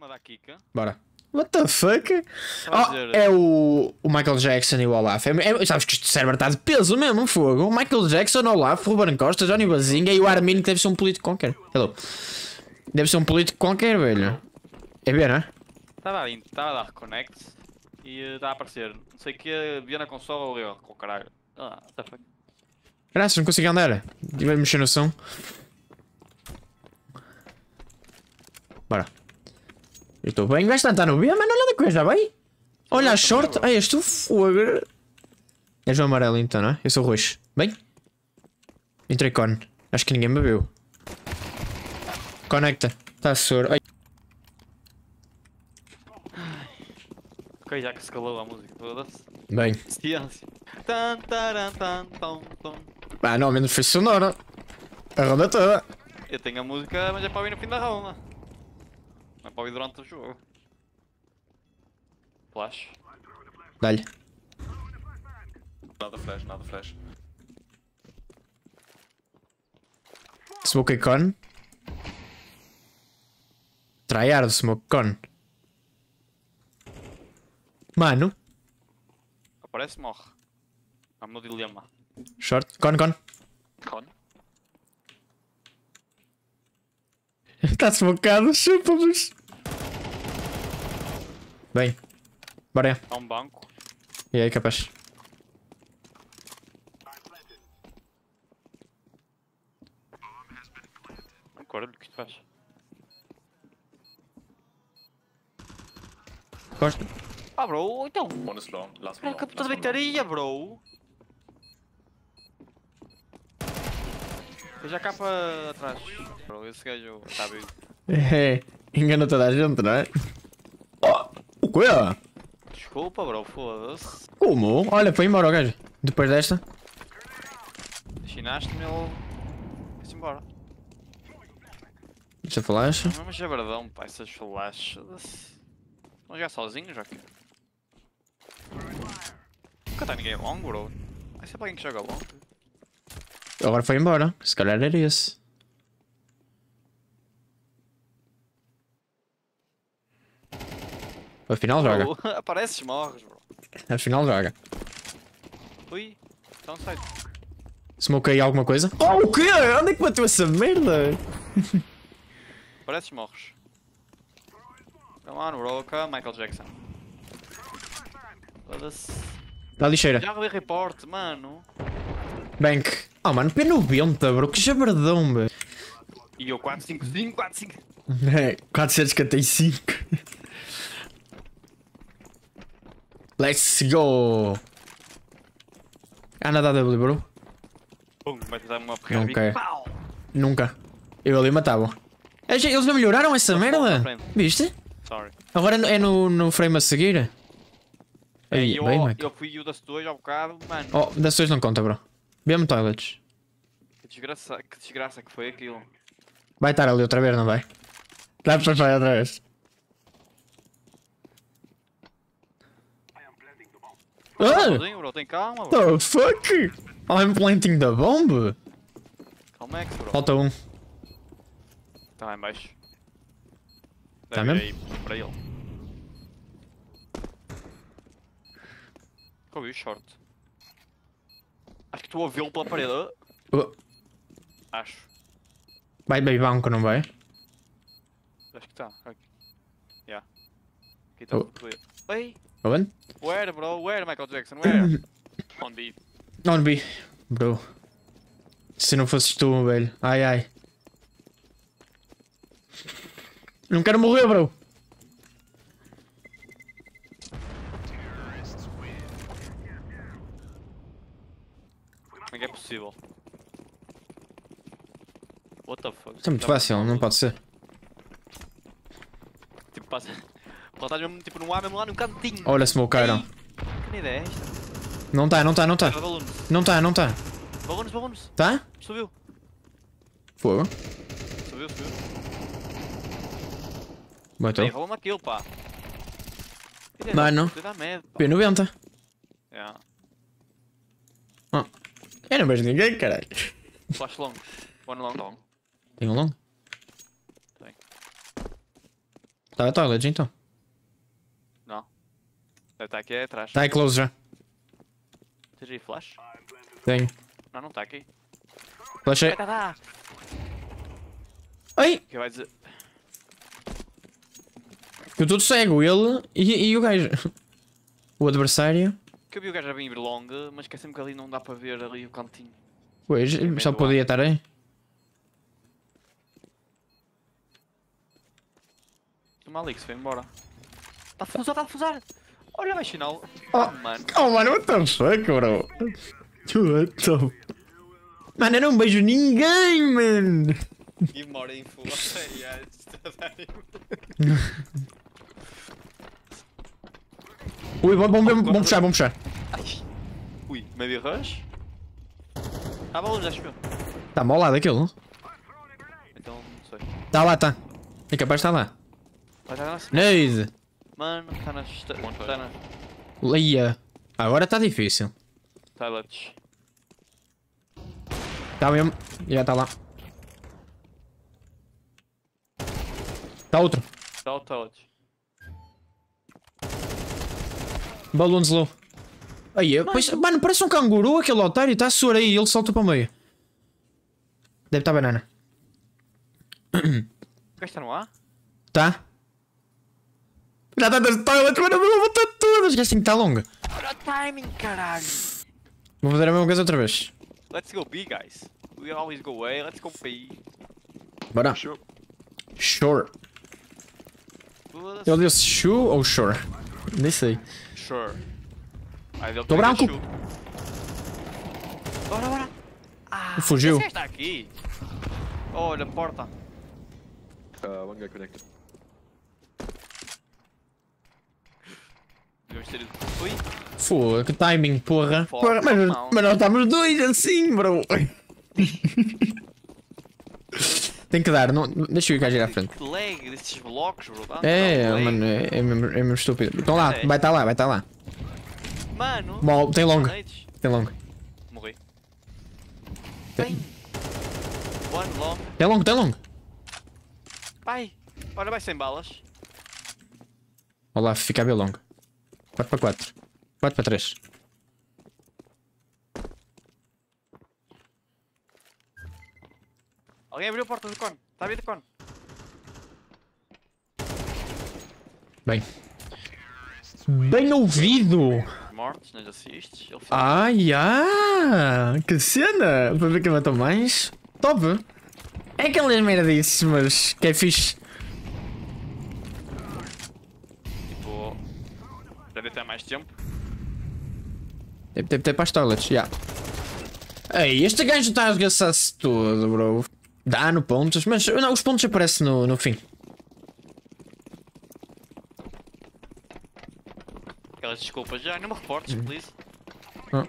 a dar Kika. Bora. What the fuck? Oh, é o, o Michael Jackson e o Olaf. É, é- sabes que este server está de peso mesmo, fogo. O Michael Jackson, o Olaf, o Ruben Costa, Johnny Bazinga e o Armin, que deve ser um político qualquer. Hello. Deve ser um político qualquer, velho. É ver, não é? Estava a, estava a dar reconnect e eh, está a aparecer. Não sei o que, Viana consola ou erro com o caralho. Ah, what the fuck. Graças, não consigo andar. Tive a mexer no som. Bora. Eu estou bem, vais tentar no B, mas não olha da coisa, vai. Olha a short. Ah, és tu fogo. És o amarelo então, não é? Eu sou o roxo. Bem? Entrei con. Acho que ninguém me viu. Conecta. Está soro. Ai. Ok, já que escalou a música toda-se. Bem. Ciência. Tan, taran, tan, tom, tom. Ah, não, ao menos foi sonora. A ronda toda. Eu tenho a música, mas é para ouvir no fim da ronda. Não é para ouvir durante o jogo. Flash. Dá-lhe. Nada flash, nada flash. Smoke con. Tryhard smoke con. Mano. Aparece, morre. É o meu dilema. Short. Con, con. Con. Está smocado, chupa-vos. Bem. Bora. Há um banco. E aí, capaz. Um barulho que isto faz. Gosto. Ah, bro, então. Long, last o long. capitão de bateria, bro. Veja a capa atrás. Bro, esse gajo está vivo. É. Engana toda a gente, não é? Oh, o quê? Desculpa, bro, foda-se. Como? Olha, foi embora o gajo. Depois desta. Chinaste-me ele. Foi-se embora. Deixa flash. Não, mas é verdão, pá, essas flashes. Vão jogar sozinhos, já que. Nunca está ninguém long, bro. Vai ser para alguém que joga long. Agora foi embora. Se calhar era esse. Afinal joga. Bro, apareces, morres, bro. Afinal joga. Ui, então sai. Smokei alguma coisa? Oh, o quê? Onde é que bateu essa merda? Apareces, morres. Come on, bro, come, Michael Jackson. Dá lixeira. Já rodei report, mano. Bank. Oh, mano, P90, bro. Que jabardão, velho. E eu 455, 45. É, 455. Let's go. Ah, nada W, bro. Pum, vai te dar uma quero. Pau! Nunca. Eu ali matava. Eles eles não melhoraram essa merda? Viste? Sorry. Agora é no, no frame a seguir. É, Aí, eu, bem, eu fui o das dois ao bocado, mano. Oh, das suas não conta, bro. Mesmo toilets. Que, desgraça, que desgraça que foi aquilo. Vai estar ali outra vez, não vai? Dá para fazer outra vez. Ah! Sozinho, bro, tem calma, bro. The fuck? I'm planting the bomb. Calma é que, bro. Falta um. Está lá em baixo. Tá ir mesmo? aí para ele. Ouvi o short. A vê-lo pela parede. Oh, Acho. Vai bem banco, não vai? Acho que está. Aqui. Yeah. Aqui está Oh. tudo. Ei! Owen? Where, bro? Where, Michael Jackson? Where? On B. On B. Bro. Se não fosses tu, velho. Ai ai. Não quero morrer, bro. Que é possível? What the fuck? Isto é muito fácil, não pode ser. Tipo, passa. Ela está mesmo tipo no ar, mesmo lá no cantinho. Olha, smokearam. Que ideia é esta? Não tá, não tá, não tá. Balunos. Não tá, não tá. Balunos, balunos. Tá? Subiu. Fogo. Subiu, subiu. Matou. Ei, rola-me aquilo, pá. Mano. Dá medo, pá. P90. Yeah. Oh. Eu não vejo ninguém, caralho. Flash long. One long. long. Tem um longo? Tem. Tá a toilet então. Não. Deve estar aqui atrás. Tá aí close já. Tens aí flash? Tenho. Não, não está aqui. Tá, tá. Ai! Que vai dizer. Eu tudo cego, ele e, e o gajo. O adversário. Que eu vi o gajo a vir long, mas que sempre que ali não dá para ver ali o cantinho. Pois, só podia estar aí. O Malix foi embora. Está a fusar, está a fusar! Olha, vai sinal. Oh. Oh, mano. Oh, mano, what the fuck, bro? What the... Mano, eu não beijo ninguém, man! E mora em full. Ui, vamos, vamos, vamos puxar, vamos puxar. Ui, maybe rush? Ah, bom, já chegou. Tá mal lado aquilo. Então, não sei. Tá lá, tá. É capaz de estar lá. Vai estar na Neide! Mano, está nas. Está nas Leia. Agora tá difícil. toilets. Tá mesmo. Já tá lá. Tá outro. Está o toilets. Balloons low. Aí, pois, mano, parece um canguru aquele otário. Tá a suar aí ele salta para o meio. Deve estar banana. O está no A? Tá? Já tá das toilets, mano, eu vou botar todas. Já assim que tá longa. Olha o timing, caralho! Vou fazer a mesma coisa outra vez. Let's go B, guys. We always go A, let's go B. Bora. Sure. Sure. Ele disse shoe ou shore? Nem sei. Sure. Tô branco. Bora, bora. Ah, Fugiu. gajo está aqui. Olha, porta. Uh, one guy connected. Ui, Foda, que timing, porra. Porra mas, mas nós estamos dois assim, bro. Tem que dar, não, deixa eu ir cá girar à frente. que lag desses blocos, bro. Dá- É, mano, é, é, mesmo, é mesmo estúpido. Então lá, É. vai estar lá, vai estar lá. Mano. Bom, tem Nades. tem longa. Morri. Tem, One long. tem longa, tem longa. Vai. Olha, vai sem balas. Olá, fica bem longa. 4 para 4. 4 para 3. Alguém abriu a porta do cone. Está a abrir do cone. Bem. Bem ouvido! Mortos, nas assistes. Ai, ah, que cena! Para ver quem matou mais. Top! É aquelas merdices, mas que é fixe. Tipo. Deve ter mais tempo. Deve ter para as toilets, já. Ei, este gajo está a esgaçar-se todo, bro. Dá no pontos, mas não, os pontos aparecem no, no fim. Aquelas desculpas já. Não me reportes, please. Ah.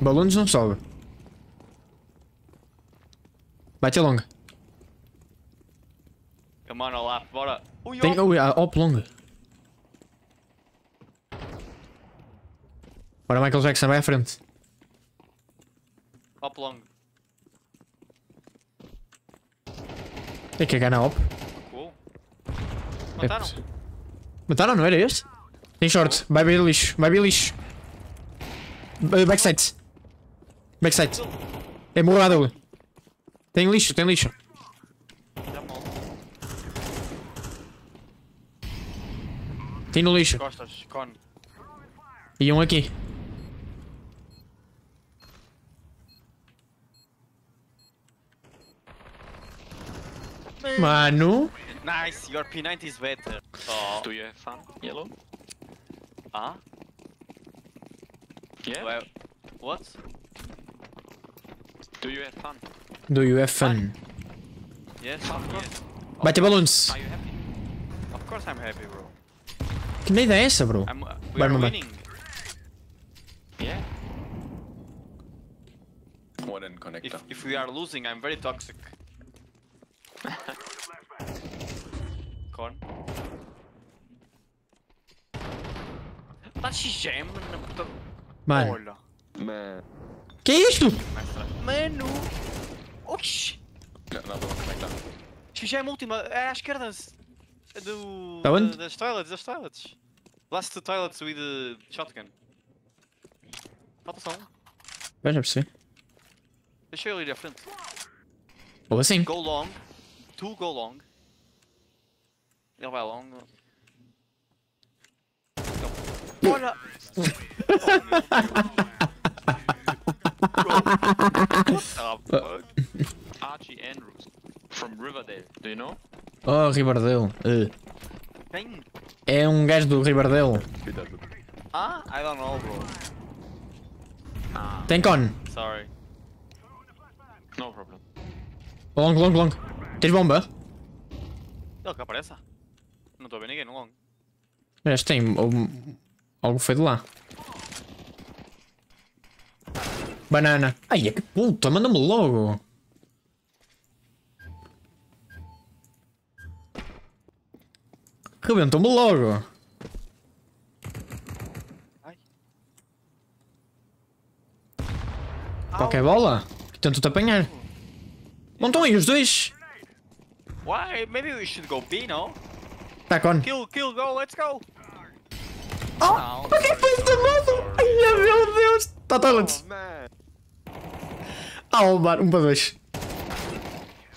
Balões não sobe. Vai ter longa. Come on, Olaf, bora. Ui, Tem. oh. Ui, ah, op longa. Bora, Michael Jackson, vai à frente. Hop long. Tem que na op. Cool. É Mataram? possível. Mataram, não era este? Tem short, vai bem lixo, vai bem lixo. B- Backside. Backside. É morrado ali. Tem lixo, tem lixo. Tem no lixo. Costas, cone. E um aqui. Mano. Nice, your P90 is better. Oh. Do you have fun? Yellow? Ah? Yeah? Well, what? Do you have fun? Do you have fun? Yes, of course. Vai ter balões. Are you happy? Of course I'm happy, bro. Que merda é essa, bro? I'm, uh, we are winning. Yeah? One in connector. If, if we are losing, I'm very toxic. Con. Tá gem na puta. Mano. Olha. Man. Que é isto? Mano! Oxi! One connector. Já é a última, é à esquerda. é Do. Tá onde? da- Das toilets, das toilets. Last two toilets with the shotgun. Falta só um. Vai, já percebi. Deixa eu ir à frente. Ou assim. Go long. Two go long. Ele vai long. Não. Olha! Oh, meu Deus. What the fuck? Archie Andrews from Riverdale. Do you know? Oh, Riverdale. Uh. Quem? É um gajo do Riverdale. Ah? I don't know, bro. Tem con. Sorry. No problem. Long, long, long. Tens bomba? Ele que apareça. Estou a ver ninguém no long. Mas tem algo foi de lá. Banana. Ai, é que puta, manda-me logo. Rebentou-me logo. Ai. Qualquer bola? Tento-te apanhar. Não estão aí os dois? Why? Maybe we should go B, no? Tá con. Kill, kill, go, let's go! Oh! O que é que foi esta merda? Ai, meu Deus. Tá toilets. man. Ah, oh, mano, um para dois.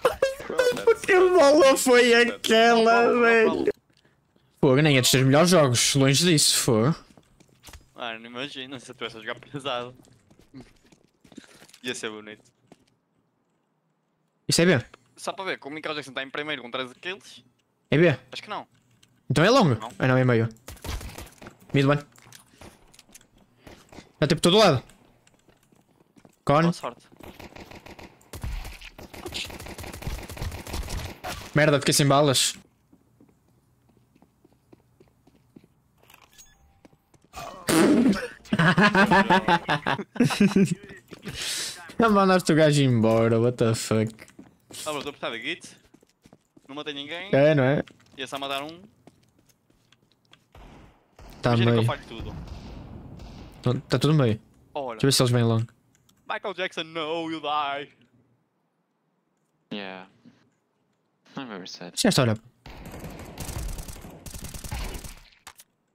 Que bola foi aquela, velho? Fogo, nem é dos teus melhores jogos. Longe disso, fogo. Mano, não imagina se eu tivesse a jogar pesado. Ia ser bonito. Isso é B. Só para ver, como o Michael Jackson está em primeiro com 13 kills, É B. acho que não. Então é longo. Não. Ah, não, é meio. Mid one. Já tem por todo lado. Con. Boa sorte. Merda, fiquei sem balas. Não mandaste o gajo embora, what the fuck. Ah, mas estou a apertar de git. Não matei ninguém. É, não é? Ia só matar um. Tá Imagina que eu meio. falho tudo. Não, Tá tudo meio. Olha. Deixa eu ver se eles vêm longo. Michael Jackson, no, you die. Yeah. I'm very sad. Já está, olha.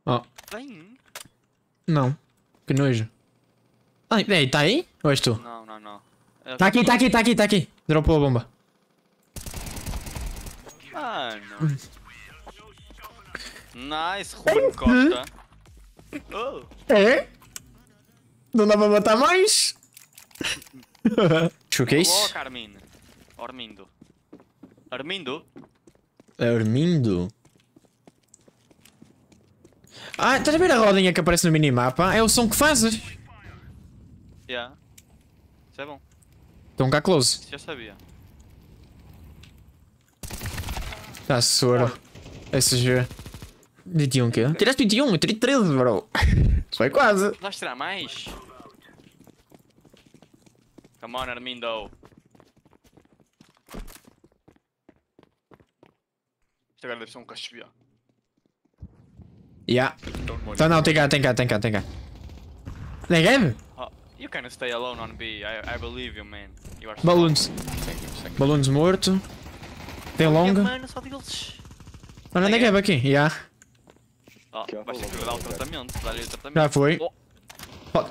Oh, Vem. não. Que nojo. Ai, ei, tá aí? Ou és tu? Não, não, não. Tá aqui, tá aqui, tá aqui, tá aqui. Dropou a bomba. Mano. Nice, Juan Costa. Oh. É? Não dá para matar mais? É isso? Coloca Armin. Armindo. Armindo? Armindo. Ah, estás a ver a rodinha que aparece no minimapa? É o som que fazes. Yeah. Isso é bom. Estão cá close. Isso já sabia. Tá soro. SG. 21 quê? Tiraste 21, eu tirei 13, bro. Foi quase. Vais tirar mais? Come on, Armindo. Isto agora deve ser um cachorro. Yeah. Então não, tem cá, tem cá, tem cá, tem cá. Negev? Oh, you can stay alone on B. I, I believe you, man. You are Balloons. Thank you, thank you. Balloons morto. Tem longa. Mano, só deles. Olha, Negev aqui. Yeah. Que vais ter que lhe dar o tratamento. Dá-lhe o tratamento. Já foi. Oh, Pode.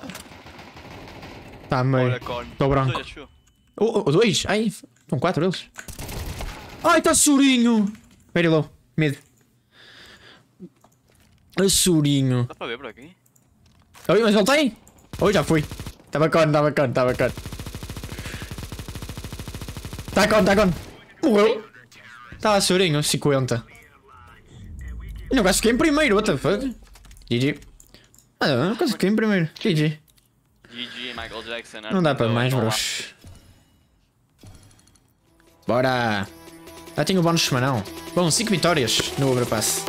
Tá meio. olha, Con. Tô branco. Oh, oh, dois? Ai, são quatro eles. Ai, tá surinho. Very low. Mid. A surinho. Dá para ver por aqui? Oi, mas tem? Oi, já fui. Tava con, tava con, tava con. Tá con, tá con. Morreu. Tava surinho, 50. Eu não quase fiquei em primeiro, what the fuck? GG. Ah, eu não quase fiquei em primeiro. GG. GG, Michael Jackson. Não dá para mais, bros. Bora! Já tenho o bónus semanal. Bom, 5 vitórias no Overpass.